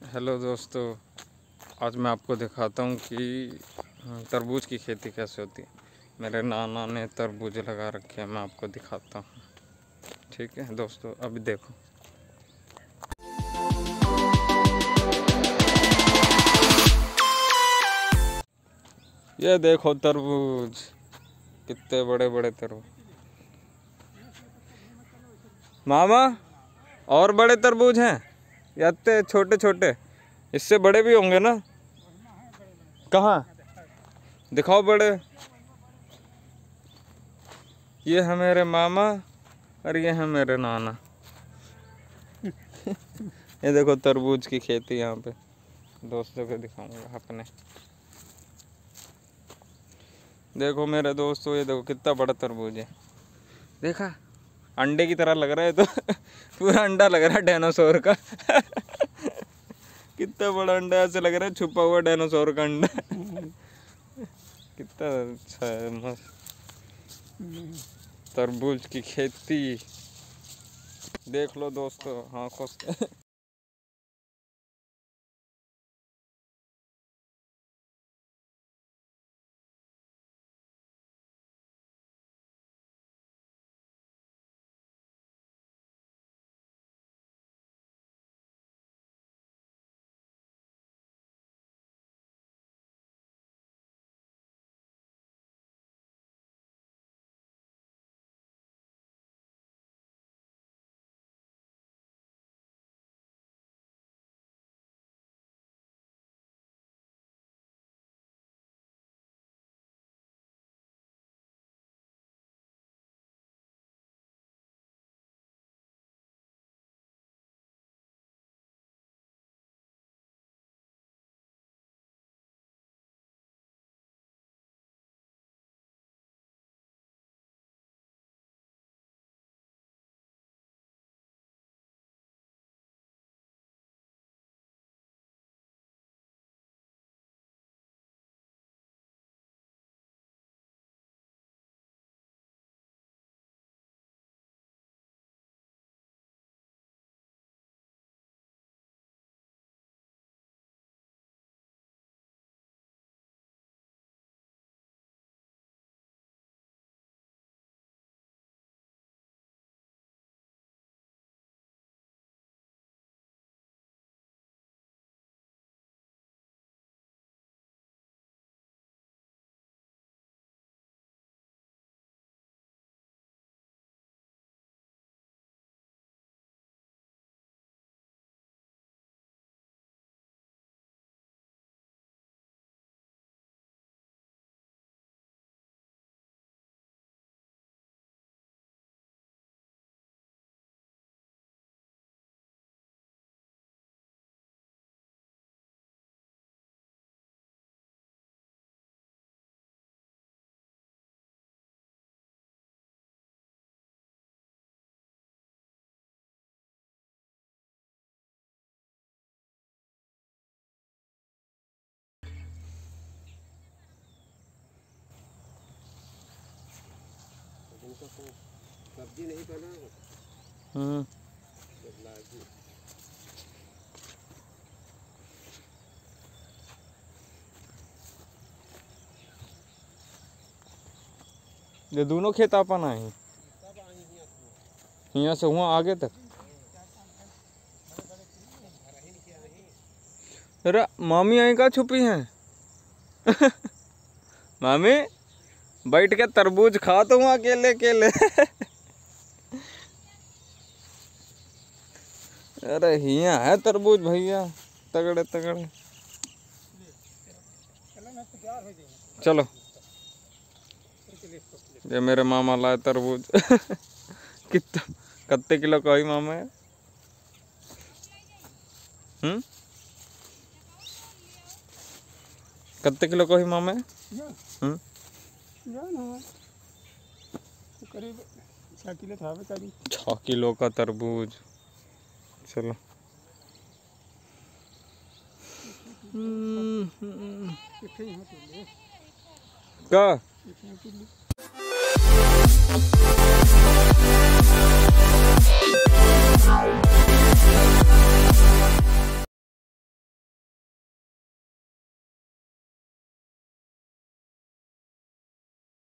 Hello दोस्तों, आज मैं आपको दिखाता हूँ कि तरबूज की खेती कैसे होती है। मेरे नाना ने तरबूज लगा रखे हैं, मैं आपको दिखाता हूँ। ठीक है दोस्तों अभी देखो। ये देखो तरबूज, कितने बड़े बड़े तरबूज। मामा, और बड़े तरबूज हैं? या छोटे छोटे। इससे बड़े भी होंगे ना? कहाँ? दिखाओ बड़े। ये है मेरे मामा और ये है मेरे नाना। ये देखो तरबूज की खेती यहाँ पे। दोस्तों को दिखाऊँगा अपने। देखो मेरे दोस्तों, ये देखो कितना बड़ा तरबूज है। देखा? अंडे की तरह लग रहा है तो पूरा अंडा लग रहा है डायनासोर का। कितना बड़ा अंडा ऐसे लग रहा है, छुपा हुआ डायनासोर का अंडा। कितना अच्छा है, मस्त। तरबूज की खेती। देख लो दोस्तों हाँ खुश सब्ज़ी नहीं बना हम्म। ये दोनों खेत अपन आए यहाँ से हुआ आगे तक। अरे, मामी आई का छुपी हैं? मामी, बैठ के तरबूज खा तो हूँ अकेले अकेले अरे हिया है तरबूज भैया तगड़े तगड़े। चलो। ये मेरे मामा लाए तरबूज। कितना कितने किलो का ही मामा है हम्म? कितने किलो का ही मामा है हम्म? करीब छः किलो था छः किलो का तरबूज। चलो का